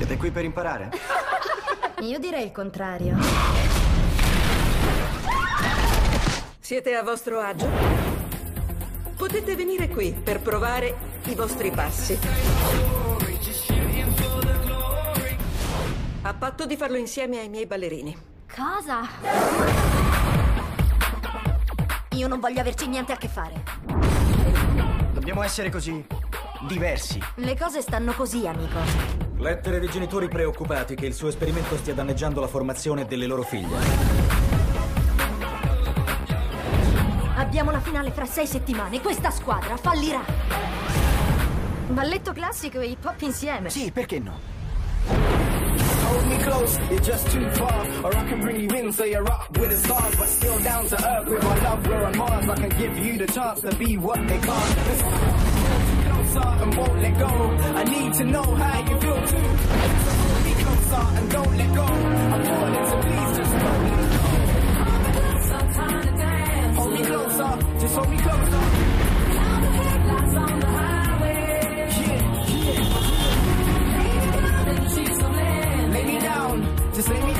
Siete qui per imparare? Io direi il contrario. Siete a vostro agio? Potete venire qui per provare i vostri passi. A patto di farlo insieme ai miei ballerini. Cosa? Io non voglio averci niente a che fare. Dobbiamo essere così diversi. Le cose stanno così, amico. Lettere dei genitori preoccupati che il suo esperimento stia danneggiando la formazione delle loro figlie. Abbiamo la finale fra sei settimane. Questa squadra fallirà. Balletto classico e hip hop insieme. Sì, perché no? Hold me close, you're just too far. Or I can bring you in so you're up with the stars, but still down to earth with my love. We're on Mars. I can give you the chance to be what they can't. Listen, hold me closer and won't let go. I need to know how you feel so we close up. The. Yeah, me just lay me down.